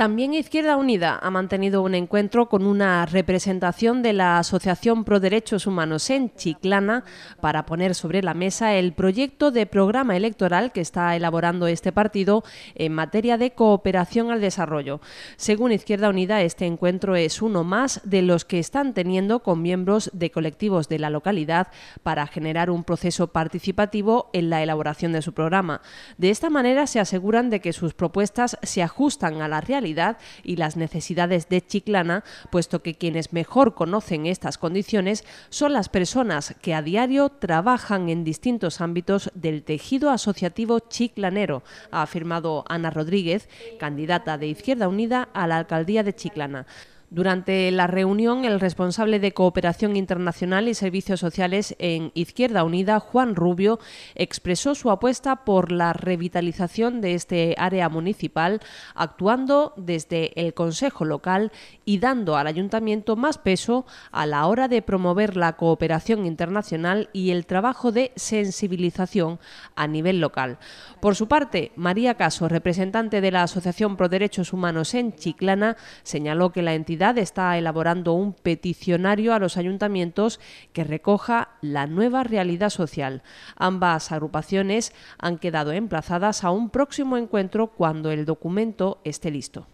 También Izquierda Unida ha mantenido un encuentro con una representación de la Asociación Pro Derechos Humanos en Chiclana para poner sobre la mesa el proyecto de programa electoral que está elaborando este partido en materia de cooperación al desarrollo. Según Izquierda Unida, este encuentro es uno más de los que están teniendo con miembros de colectivos de la localidad para generar un proceso participativo en la elaboración de su programa. De esta manera se aseguran de que sus propuestas se ajustan a la realidad y las necesidades de Chiclana, puesto que quienes mejor conocen estas condiciones son las personas que a diario trabajan en distintos ámbitos del tejido asociativo chiclanero, ha afirmado Ana Rodríguez, candidata de Izquierda Unida a la alcaldía de Chiclana. Durante la reunión, el responsable de Cooperación Internacional y Servicios Sociales en Izquierda Unida, Juan Rubio, expresó su apuesta por la revitalización de este área municipal, actuando desde el Consejo local y dando al Ayuntamiento más peso a la hora de promover la cooperación internacional y el trabajo de sensibilización a nivel local. Por su parte, María Caso, representante de la Asociación Pro Derechos Humanos en Chiclana, señaló que la entidad está elaborando un peticionario a los ayuntamientos que recoja la nueva realidad social. Ambas agrupaciones han quedado emplazadas a un próximo encuentro cuando el documento esté listo.